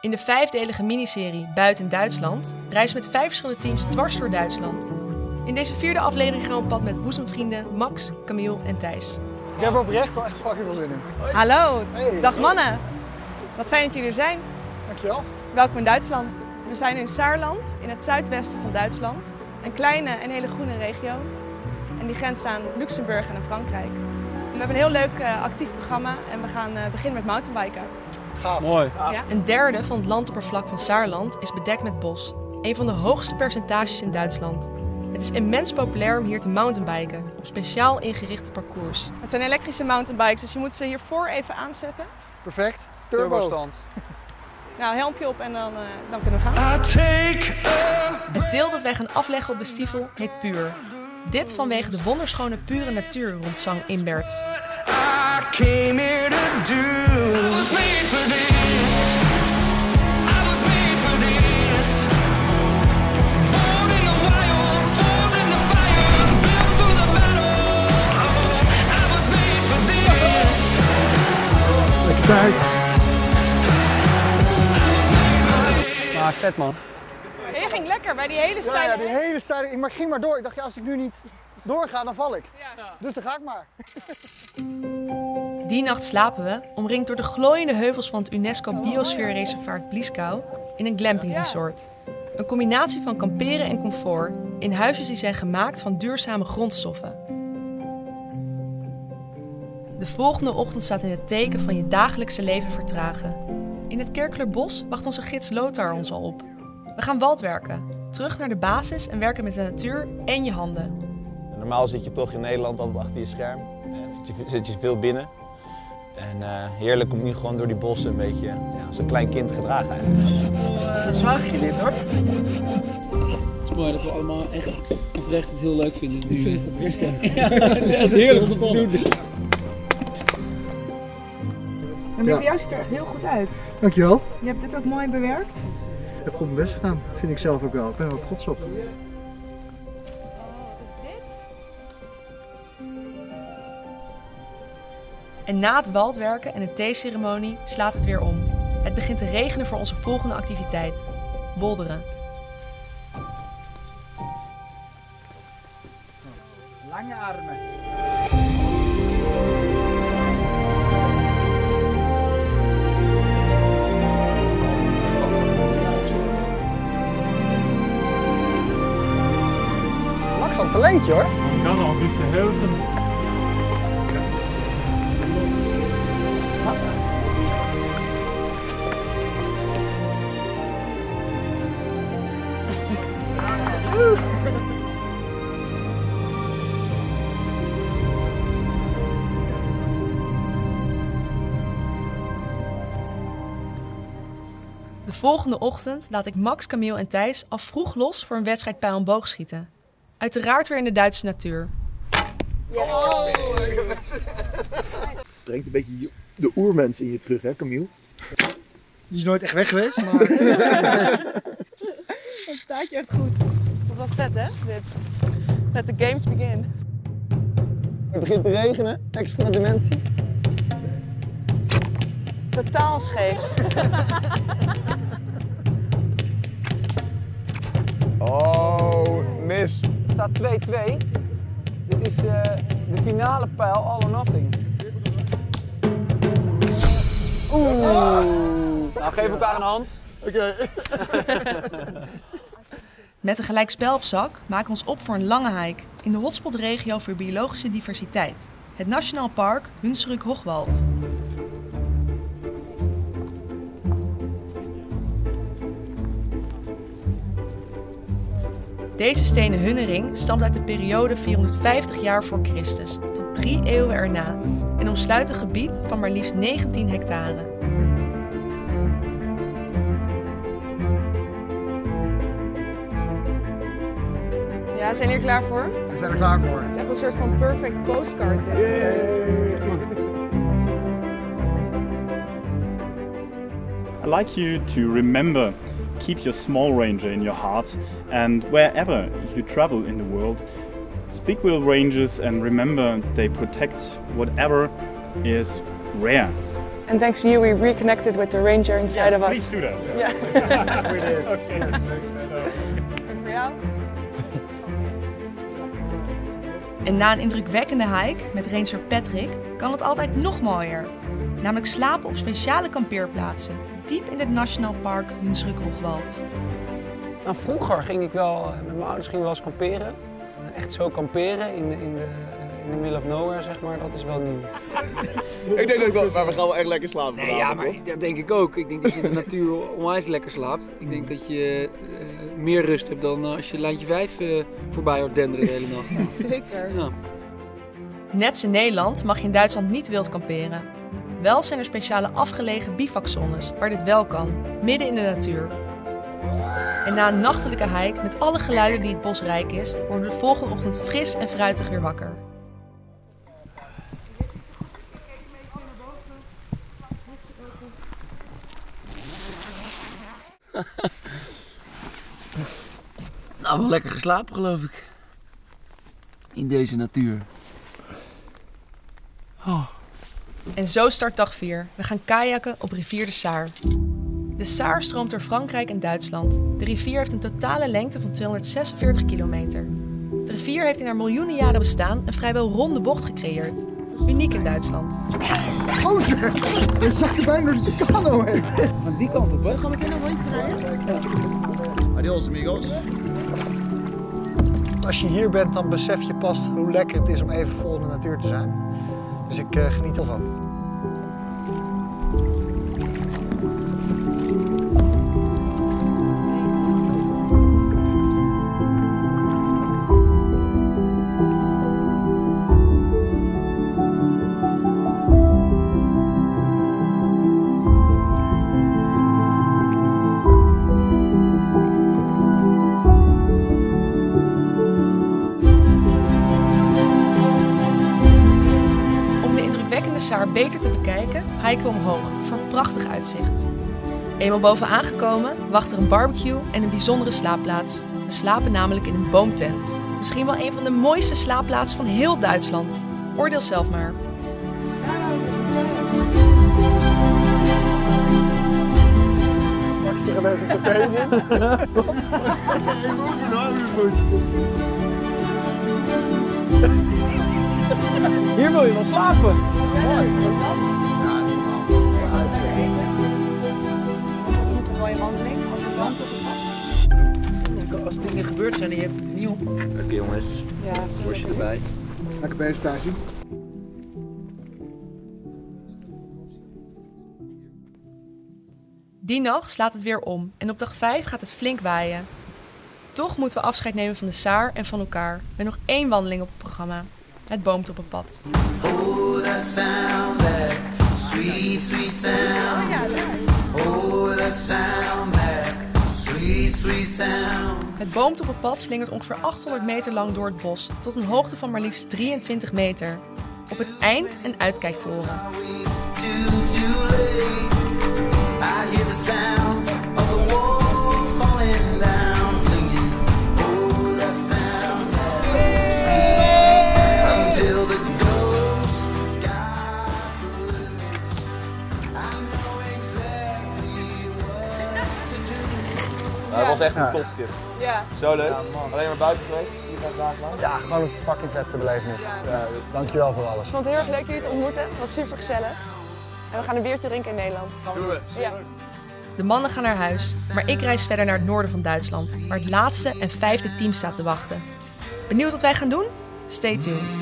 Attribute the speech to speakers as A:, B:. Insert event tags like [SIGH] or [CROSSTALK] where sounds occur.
A: In de vijfdelige miniserie Buiten Duitsland reizen met vijf verschillende teams dwars door Duitsland. In deze vierde aflevering gaan we op pad met boezemvrienden Max, Camille en Thijs.
B: Ik heb er oprecht wel echt fucking veel zin in.
C: Hallo,
B: Hey.
C: dag mannen. Wat fijn dat jullie er zijn.
B: Dankjewel.
C: Welkom in Duitsland. We zijn in Saarland, in het zuidwesten van Duitsland. Een kleine en hele groene regio. En die grenst aan Luxemburg en aan Frankrijk. We hebben een heel leuk eh, actief programma en we gaan eh, beginnen met mountainbiken.
B: Gaaf.
D: Mooi.
A: Een derde van het landoppervlak van Saarland is bedekt met bos. Een van de hoogste percentages in Duitsland. Het is immens populair om hier te mountainbiken op speciaal ingerichte parcours.
C: Het zijn elektrische mountainbikes, dus je moet ze hiervoor even aanzetten.
B: Perfect. Turbo.
D: Turbostand.
C: Nou, helmpje op en dan, eh, dan kunnen we gaan.
A: Het deel dat wij gaan afleggen op de stiefel heet Puur. Dit vanwege de wonderschone pure natuur rond Zang Imbert.
E: I came here to do. I was made for this. I was made for this. Born in the wild, formed in the fire, built for the battle. I was made for this.
B: Lekker tijd.
D: Maar vet man.
C: Ging lekker bij die hele
B: Ja,
C: steile
B: ja, die hele stijl. Maar ik ging maar door. Ik dacht, ja, als ik nu niet doorga, dan val ik. Dus dan ga ik maar.
A: Die nacht slapen we, omringd door de glooiende heuvels van het UNESCO Biosfeerreservaat Blieskou, in een glamping resort. Een combinatie van kamperen en comfort in huisjes die zijn gemaakt van duurzame grondstoffen. De volgende ochtend staat in het teken van je dagelijkse leven vertragen. In het Kerkelerbos wacht onze gids Lothar ons al op. We gaan waldwerken, terug naar de basis en werken met de natuur en je handen.
F: Normaal zit je toch in Nederland altijd achter je scherm. Eh, zit je- zit je veel binnen. En eh, heerlijk om nu gewoon door die bossen een beetje ja, als een klein kind gedragen eigenlijk.
D: Zwaagje dit hoor. Het is mooi dat we allemaal echt oprecht het heel leuk vinden. Ik vind het Ja, het is echt heerlijk om te doen.
C: En
B: Ja.
C: bij jou ziet er echt heel goed uit.
B: Dankjewel.
C: Je hebt dit ook mooi bewerkt.
B: Ik heb goed mijn best gedaan. Vind ik zelf ook wel. Ik ben er wel trots op.
C: Wat is dit?
A: En na het waldwerken en de theeceremonie slaat het weer om. Het begint te regenen voor onze volgende activiteit: bolderen.
B: Lange armen. Een talentje hoor.
G: ein bisschen helfen.
A: De volgende ochtend laat ik Max, Camille en Thijs al vroeg los voor een wedstrijd pijl en boogschieten. Uiteraard weer in de Duitse natuur.
H: brengt een beetje je- de oermens in je terug, hè Camille?
B: Die is nooit echt weg geweest, maar [LAUGHS]
C: Dat staat je echt goed. Dat is wel vet hè, dit. Let the games begin.
F: Het begint te regenen, extra dimensie.
C: Totaal scheef. [LAUGHS]
F: Oh, mis.
D: Het staat 2-2. Dit is eh, de finale pijl, all or nothing. Oeh. Nou, geef elkaar een hand. [LAUGHS]
A: Met een gelijkspel op zak maken we ons op voor een lange hike in de hotspot-regio voor biologische diversiteit. Het Nationaal Park Hunsrück-Hochwald. Deze stenen hunnering stamt uit de periode 450 jaar voor Christus tot drie eeuwen erna en omsluit een gebied van maar liefst 19 hectare.
C: Ja, zijn jullie er klaar voor?
B: we zijn er klaar voor.
C: Het is echt een soort van perfect postcard dit.
G: I'd like you to remember, keep your small ranger in your heart, and wherever you travel in the world, speak with rangers and remember they protect whatever is rare.
C: And thanks to you, we reconnected with the ranger inside of us.
G: Please do that.
C: Yeah. [LAUGHS]
B: We did. [LAUGHS]
G: Okay.
B: Yes.
C: En voor jou?
A: En na een indrukwekkende hike met ranger Patrick kan het altijd nog mooier. Namelijk slapen op speciale kampeerplaatsen, diep in het Nationaal Park Hunsrück-Hochwald.
D: Nou, vroeger ging ik wel, eh, met mijn ouders gingen we wel eens kamperen. Echt zo kamperen in de, in de, eh, in the middle of nowhere, zeg maar, dat is wel nieuw. [LAUGHS]
H: Ik denk dat ik wel, maar we gaan wel echt lekker slapen
D: Nee, ja, maar dat denk ik ook. Ik denk dat je in de natuur onwijs lekker slaapt. Ik denk dat je eh, meer rust hebt dan eh, als je lijntje 5 eh, voorbij hoort denderen de hele nacht. [LAUGHS]
C: Zeker.
D: Ja.
A: Net als in Nederland mag je in Duitsland niet wild kamperen. Wel zijn er speciale afgelegen bivakzones waar dit wel kan, midden in de natuur. En na een nachtelijke hike met alle geluiden die het bos rijk is, worden we de volgende ochtend fris en fruitig weer wakker. [LAUGHS]
D: Nou, wel lekker geslapen geloof ik. In deze natuur.
A: En zo start dag 4. We gaan kajakken op rivier de Saar. De Saar stroomt door Frankrijk en Duitsland. De rivier heeft een totale lengte van 246 kilometer. De rivier heeft in haar miljoenen jaren bestaan een vrijwel ronde bocht gecreëerd. Uniek in Duitsland.
B: Gozer, je zak je bijna door de kano heen.
D: Aan die kant op, hè? Gaan we meteen een rondje rijden?
H: Adios amigos.
B: Als je hier bent, dan besef je pas hoe lekker het is om even vol in de natuur te zijn. Dus ik eh, geniet ervan.
A: Saar beter te bekijken, hiken we omhoog voor een prachtig uitzicht. Eenmaal boven aangekomen wacht er een barbecue en een bijzondere slaapplaats. We slapen namelijk in een boomtent. Misschien wel een van de mooiste slaapplaatsen van heel Duitsland. Oordeel zelf maar.
B: Max er even te bezig. [LAUGHS] [LAUGHS] [LAUGHS] [LAUGHS]
D: Hier wil je wel slapen.
C: Een mooie wandeling. Als we land op het pad.
D: Als dingen gebeurd zijn en je hebt het er niet op.
H: Oké jongens,
C: Ja, lekker.
H: erbij.
B: Lekker thuis.
A: Die nacht slaat het weer om en op dag 5 gaat het flink waaien. Toch moeten we afscheid nemen van de Saar en van elkaar. Met nog één wandeling op het programma. Het boomtoppenpad.
E: Oh, that sound, that sweet, sweet sound. Oh, sound, sweet, sweet sound.
A: Het boomtoppenpad slingert ongeveer 800 meter lang door het bos, tot een hoogte van maar liefst 23 meter. Op het eind een uitkijktoren.
F: Was echt een
B: Ja.
F: toptrip.
C: Ja.
F: Zo leuk. Alleen maar buiten geweest.
B: Ja, gewoon een fucking vette belevenis. Ja, dankjewel voor alles.
C: Ik vond het heel erg leuk jullie te ontmoeten. Het was super gezellig. En we gaan een biertje drinken in Nederland.
F: Doen we.
C: Ja.
A: De mannen gaan naar huis, maar ik reis verder naar het noorden van Duitsland, waar het laatste en vijfde team staat te wachten. Benieuwd wat wij gaan doen? Stay tuned.